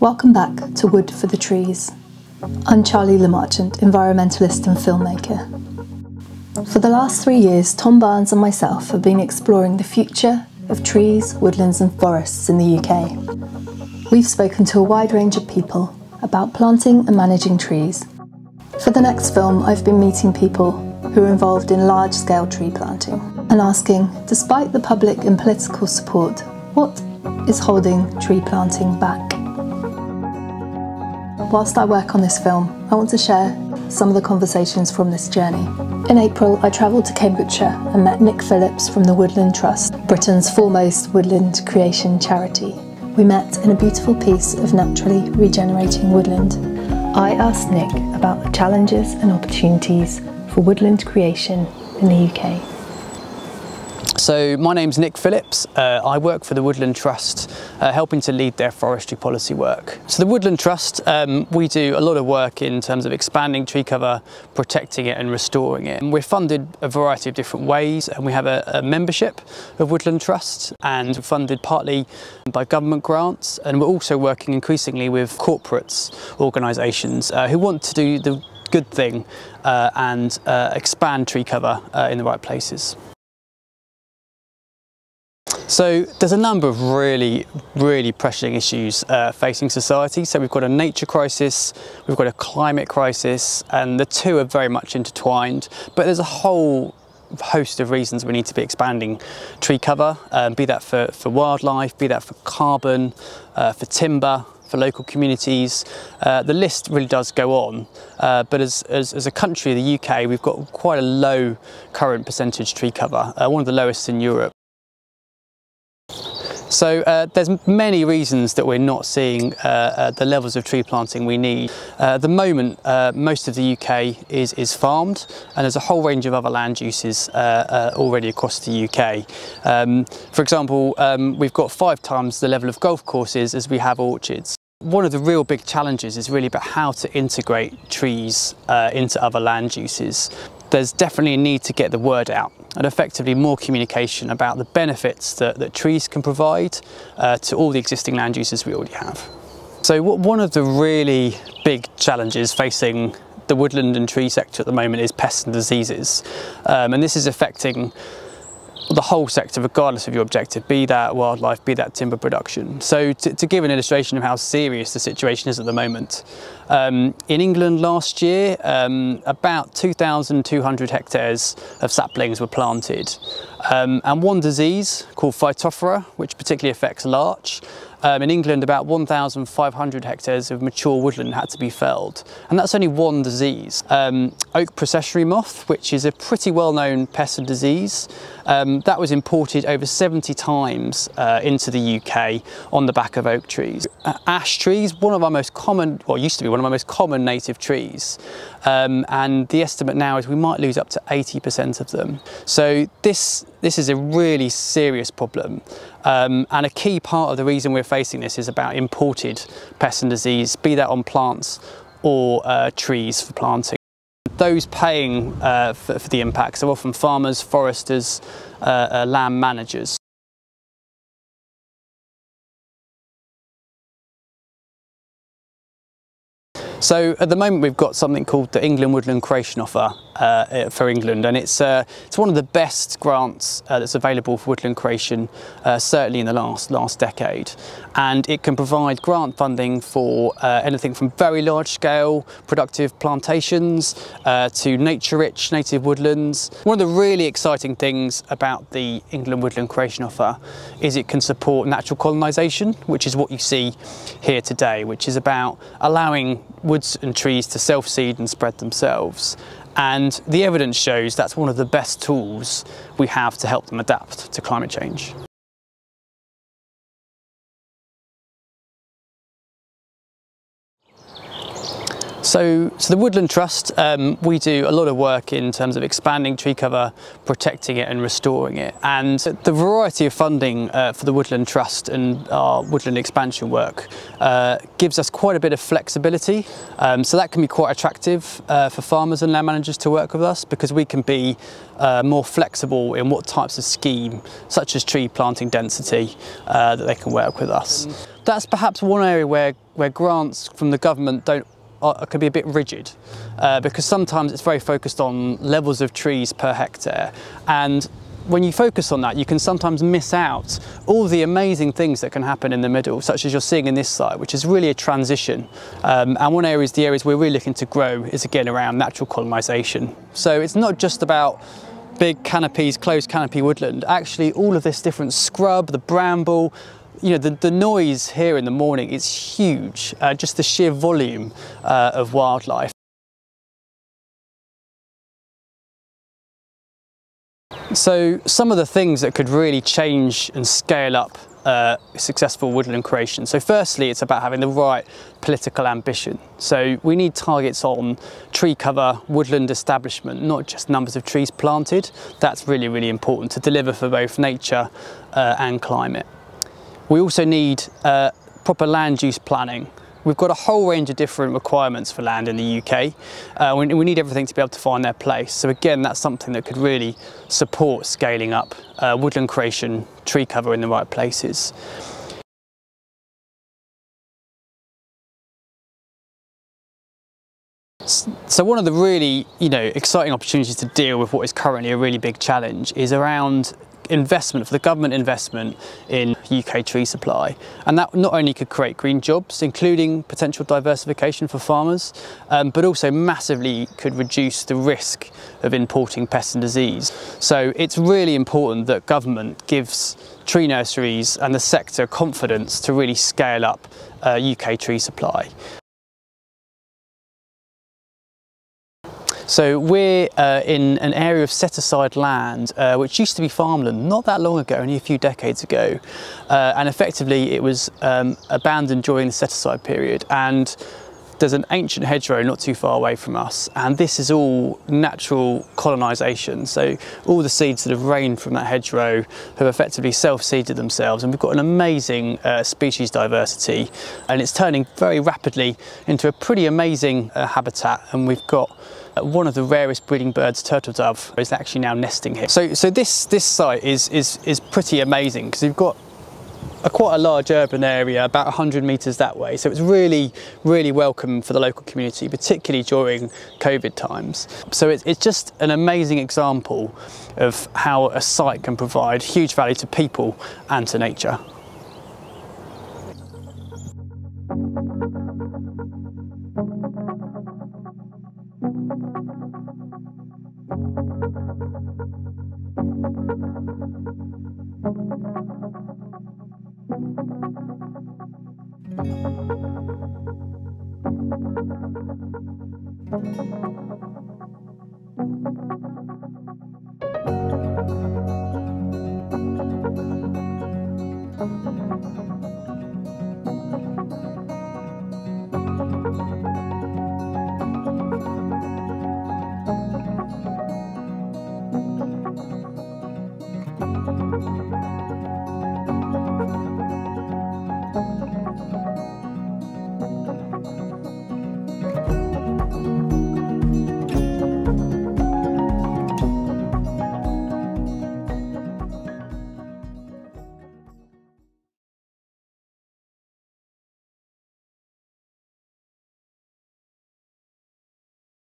Welcome back to Wood for the Trees. I'm Charly Le Marchant, environmentalist and filmmaker. For the last three years, Tom Barnes and myself have been exploring the future of trees, woodlands and forests in the UK. We've spoken to a wide range of people about planting and managing trees. For the next film, I've been meeting people who are involved in large-scale tree planting and asking, despite the public and political support, what is holding tree planting back? Whilst I work on this film, I want to share some of the conversations from this journey. In April, I travelled to Cambridgeshire and met Nick Phillips from the Woodland Trust, Britain's foremost woodland creation charity. We met in a beautiful piece of naturally regenerating woodland. I asked Nick about the challenges and opportunities for woodland creation in the UK. So my name's Nick Phillips. Uh, I work for the Woodland Trust, uh, helping to lead their forestry policy work. So the Woodland Trust, um, we do a lot of work in terms of expanding tree cover, protecting it and restoring it. And we're funded a variety of different ways and we have a, a membership of Woodland Trust and funded partly by government grants and we're also working increasingly with corporates, organisations uh, who want to do the good thing uh, and uh, expand tree cover uh, in the right places. So there's a number of really, really pressing issues uh, facing society. So we've got a nature crisis, we've got a climate crisis, and the two are very much intertwined. But there's a whole host of reasons we need to be expanding tree cover, um, be that for, for wildlife, be that for carbon, uh, for timber, for local communities. Uh, the list really does go on, uh, but as, as, as, a country, the UK, we've got quite a low current percentage tree cover, uh, one of the lowest in Europe. So uh, there's many reasons that we're not seeing uh, uh, the levels of tree planting we need. Uh, at the moment, uh, most of the UK is, is farmed and there's a whole range of other land uses already across the UK. Um, for example, um, we've got five times the level of golf courses as we have orchards. One of the real big challenges is really about how to integrate trees into other land uses there's definitely a need to get the word out and effectively more communication about the benefits that, that trees can provide uh, to all the existing land uses we already have. So one of the really big challenges facing the woodland and tree sector at the moment is pests and diseases. Um, and this is affecting the whole sector regardless of your objective, be that wildlife, be that timber production. So to, to give an illustration of how serious the situation is at the moment, um, in England last year um, about 2,200 hectares of saplings were planted um, and one disease called Phytophthora, which particularly affects larch, um, in England, about 1,500 hectares of mature woodland had to be felled, and that's only one disease. Um, oak processionary moth, which is a pretty well-known pest and disease, um, that was imported over 70 times uh, into the UK on the back of oak trees. Uh, ash trees, one of our most common, well used to be one of our most common native trees, um, and the estimate now is we might lose up to 80% of them. So this, this is a really serious problem. Um, and a key part of the reason we're facing this is about imported pests and disease, be that on plants or uh, trees for planting. Those paying uh, for, for, the impacts are often farmers, foresters, uh, uh land managers. So at the moment we've got something called the England Woodland Creation Offer uh, for England and it's, uh, it's one of the best grants uh, that's available for woodland creation uh, certainly in the last, last decade and it can provide grant funding for uh, anything from very large scale productive plantations uh, to nature rich native woodlands. One of the really exciting things about the England Woodland Creation Offer is it can support natural colonisation which is what you see here today which is about allowing woods and trees to self-seed and spread themselves. And the evidence shows that's one of the best tools we have to help them adapt to climate change. So, so the Woodland Trust, um, we do a lot of work in terms of expanding tree cover, protecting it and restoring it. And the variety of funding uh, for the Woodland Trust and our woodland expansion work uh, gives us quite a bit of flexibility. Um, so that can be quite attractive uh, for farmers and land managers to work with us because we can be uh, more flexible in what types of scheme, such as tree planting density, uh, that they can work with us. That's perhaps one area where, where grants from the government don't are, can be a bit rigid uh, because sometimes it's very focused on levels of trees per hectare and when you focus on that, you can sometimes miss out all the amazing things that can happen in the middle, such as you're seeing in this site, which is really a transition. Um, and one area is the areas we're really looking to grow is again around natural colonisation. So it's not just about big canopies, closed canopy woodland. Actually, all of this different scrub, the bramble, you know, the, the noise here in the morning is huge, uh, just the sheer volume uh, of wildlife. So some of the things that could really change and scale up uh, successful woodland creation. So firstly, it's about having the right political ambition. So we need targets on tree cover, woodland establishment, not just numbers of trees planted. That's really, really important to deliver for both nature uh, and climate. We also need uh, proper land use planning. We've got a whole range of different requirements for land in the UK. Uh, we, we, need everything to be able to find their place. So again, that's something that could really support scaling up uh, woodland creation, tree cover in the right places. So one of the really, you know, exciting opportunities to deal with what is currently a really big challenge is around investment, for the government investment in UK tree supply. And that not only could create green jobs, including potential diversification for farmers, um, but also massively could reduce the risk of importing pests and disease. So it's really important that government gives tree nurseries and the sector confidence to really scale up uh, UK tree supply. So we're uh, in an area of set-aside land, uh, which used to be farmland not that long ago, only a few decades ago. Uh, and effectively it was um, abandoned during the set-aside period. And there's an ancient hedgerow not too far away from us. And this is all natural colonisation so all the seeds that have rained from that hedgerow have effectively self-seeded themselves. And we've got an amazing uh, species diversity. And it's turning very rapidly into a pretty amazing uh, habitat. And we've got Uh, one of the rarest breeding birds, turtle dove, is actually now nesting here. So, so this, this site is, is, is pretty amazing because you've got a quite a large urban area, about 100 metres that way. So it's really, really welcome for the local community, particularly during COVID times. So it's, it's just an amazing example of how a site can provide huge value to people and to nature. Thank you.